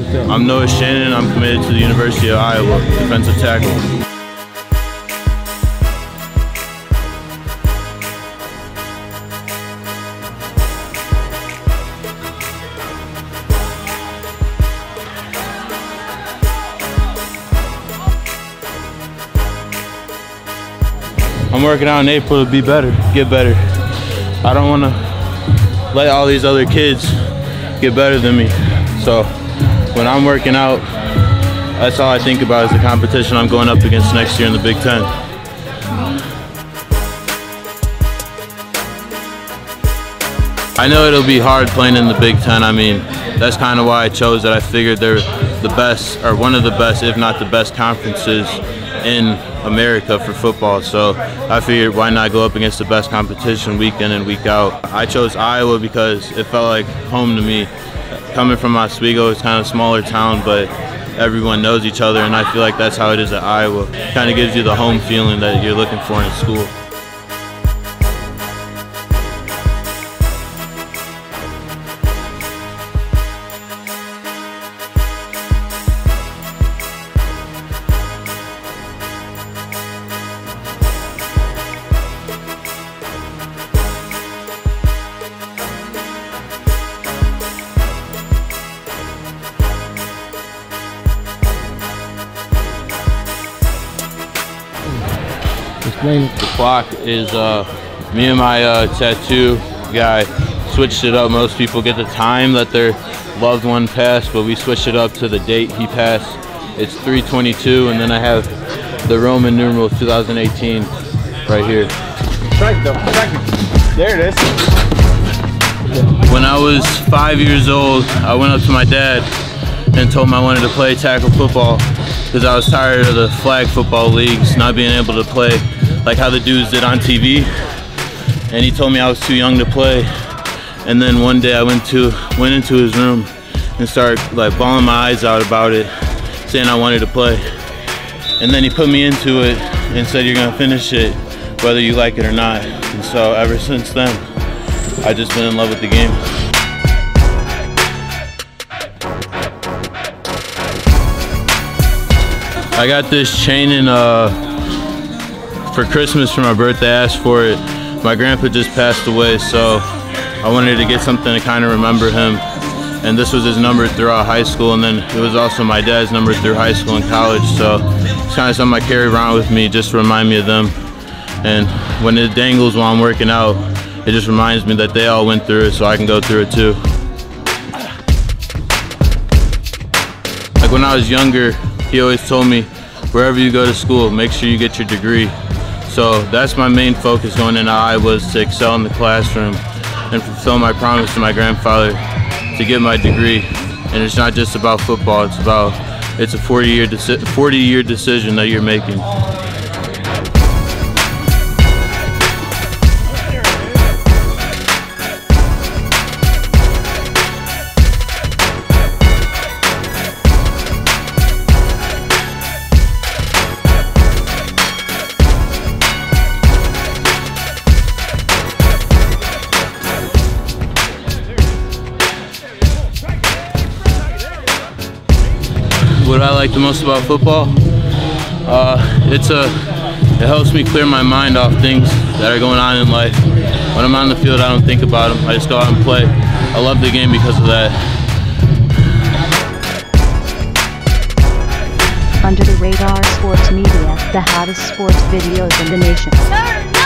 I'm Noah Shannon. I'm committed to the University of Iowa, defensive tackle. I'm working out in April to be better, get better. I don't want to let all these other kids get better than me. So when I'm working out, that's all I think about is the competition I'm going up against next year in the Big Ten. I know it'll be hard playing in the Big Ten. I mean, that's kind of why I chose it. I figured they're the best, or one of the best, if not the best conferences in America for football. So I figured why not go up against the best competition week in and week out. I chose Iowa because it felt like home to me. Coming from Oswego, it's kind of a smaller town, but everyone knows each other, and I feel like that's how it is at Iowa. Kind of gives you the home feeling that you're looking for in school. Explain. The clock is uh, me and my uh, tattoo guy switched it up. Most people get the time that their loved one passed, but we switched it up to the date he passed. It's 322, and then I have the Roman numeral 2018 right here. Strike though. Strike. There it is. When I was five years old, I went up to my dad and told him I wanted to play tackle football because I was tired of the flag football leagues not being able to play like how the dudes did on TV. And he told me I was too young to play. And then one day I went to went into his room and started like bawling my eyes out about it, saying I wanted to play. And then he put me into it and said you're gonna finish it whether you like it or not. And so ever since then, I've just been in love with the game. I got this chain in uh, for Christmas for my birthday. I asked for it. My grandpa just passed away, so I wanted to get something to kind of remember him. And this was his number throughout high school, and then it was also my dad's number through high school and college. So it's kind of something I carry around with me just to remind me of them. And when it dangles while I'm working out, it just reminds me that they all went through it, so I can go through it too. Like when I was younger, he always told me, wherever you go to school, make sure you get your degree. So that's my main focus going into Iowa was to excel in the classroom and fulfill my promise to my grandfather to get my degree. And it's not just about football, it's about, it's a 40 year, 40 year decision that you're making. What I like the most about football. Uh, it's a, it helps me clear my mind off things that are going on in life. When I'm on the field, I don't think about them. I just go out and play. I love the game because of that. Under the Radar Sports Media, the hottest sports videos in the nation.